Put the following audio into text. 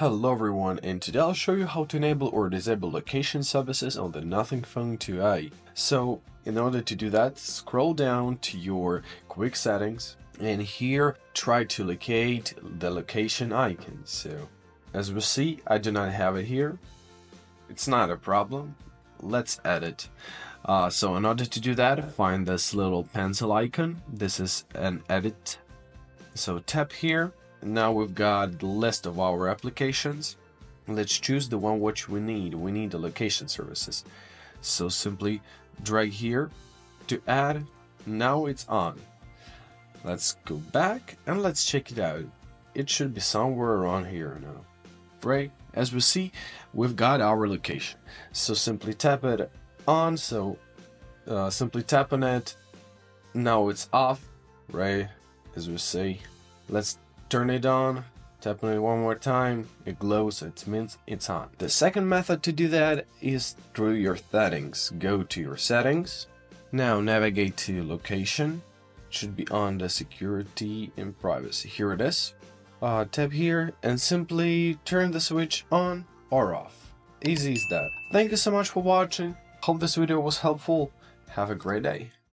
Hello everyone, and today I'll show you how to enable or disable location services on the Nothing Phone 2a. So, in order to do that, scroll down to your quick settings, and here try to locate the location icon. So, as we see, I do not have it here. It's not a problem. Let's add it. Uh, so in order to do that, find this little pencil icon. This is an edit. So tap here now we've got the list of our applications. Let's choose the one which we need. We need the location services. So simply drag here to add. Now it's on. Let's go back and let's check it out. It should be somewhere around here now. Right? As we see, we've got our location. So simply tap it on. So uh, simply tap on it. Now it's off, right? As we see. Let's turn it on, tap on it one more time, it glows, it means it's on. The second method to do that is through your settings. Go to your settings, now navigate to location, it should be on the security and privacy. Here it is. Uh, tap here and simply turn the switch on or off. Easy as that. Thank you so much for watching. Hope this video was helpful. Have a great day.